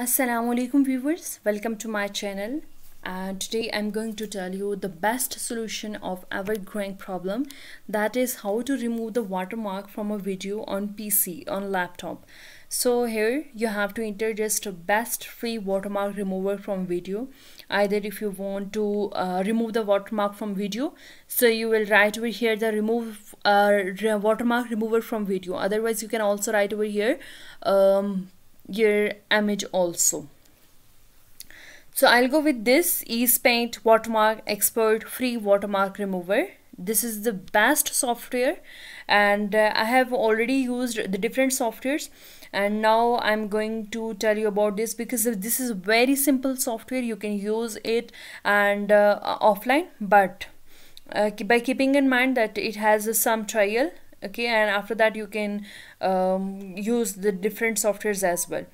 Assalamu alaikum viewers. Welcome to my channel. And today I'm going to tell you the best solution of ever growing problem that is how to remove the watermark from a video on PC on laptop. So here you have to enter just best free watermark remover from video. Either if you want to uh, remove the watermark from video so you will write over here the remove uh, watermark remover from video. Otherwise you can also write over here um, your image also. So I'll go with this. Ease Paint Watermark Expert Free Watermark Remover. This is the best software and uh, I have already used the different softwares and now I'm going to tell you about this because this is very simple software. You can use it and uh, offline but uh, by keeping in mind that it has some trial okay and after that you can um, use the different softwares as well.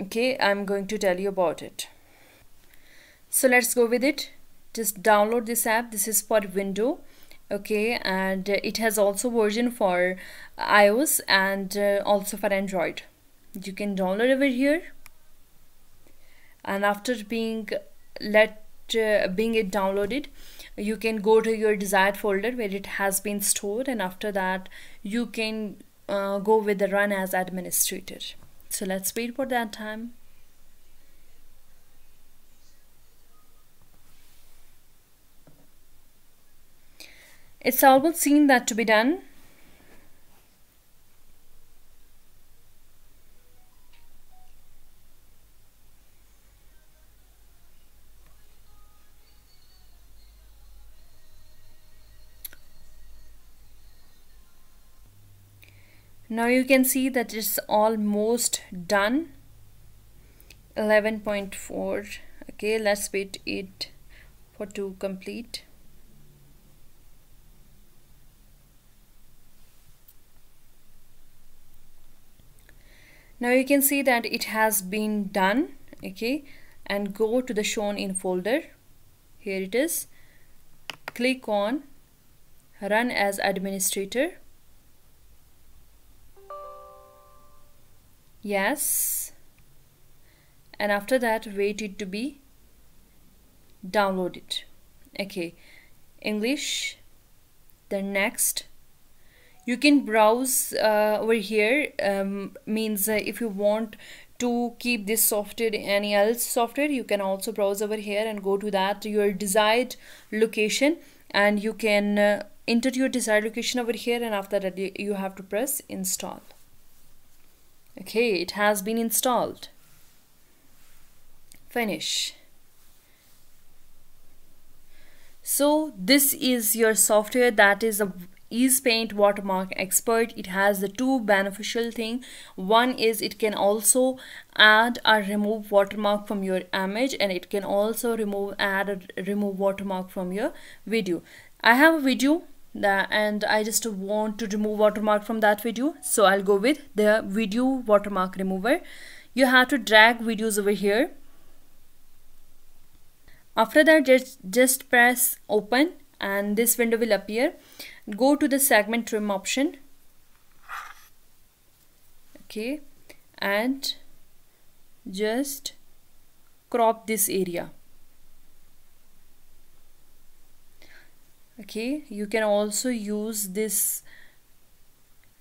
Okay I'm going to tell you about it. So let's go with it. Just download this app. This is for window okay and it has also version for iOS and uh, also for Android. You can download over here. And after being let uh, being it downloaded you can go to your desired folder where it has been stored and after that you can uh, go with the run as administrator so let's wait for that time It's almost seen that to be done. Now you can see that it's almost done. 11.4 okay let's wait it for to complete. Now you can see that it has been done. Okay and go to the shown in folder. Here it is. Click on run as administrator yes. And after that wait it to be downloaded. Okay. English. Then next. You can browse uh, over here. Um, means uh, if you want to keep this software any else software you can also browse over here and go to that your desired location. And you can uh, enter your desired location over here. And after that you have to press install okay it has been installed finish so this is your software that is a Ease Paint Watermark Expert. It has the two beneficial thing. One is it can also add or remove watermark from your image and it can also remove add or remove watermark from your video. I have a video and I just want to remove watermark from that video. So I'll go with the video watermark remover. You have to drag videos over here. After that just just press open and this window will appear go to the segment trim option okay and just crop this area okay you can also use this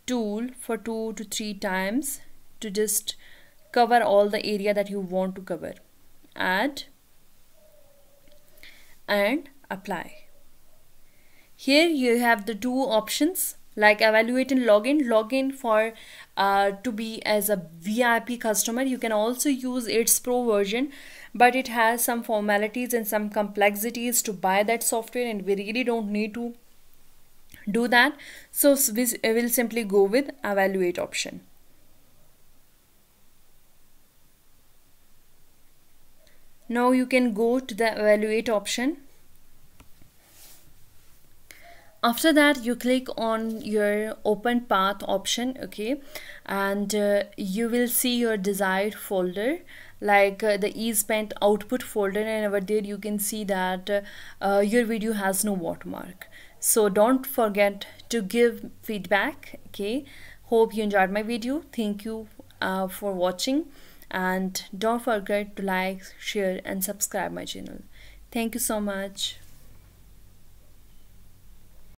tool for two to three times to just cover all the area that you want to cover. Add and apply. Here you have the two options like evaluate and login. Login for uh, to be as a vip customer you can also use its pro version but it has some formalities and some complexities to buy that software and we really don't need to do that. So we will simply go with evaluate option. Now you can go to the evaluate option. After that you click on your open path option okay? And uh, you will see your desired folder like uh, the ease paint output folder and over there you can see that uh, your video has no watermark. So don't forget to give feedback okay? Hope you enjoyed my video. Thank you uh, for watching. And don't forget to like share and subscribe my channel. Thank you so much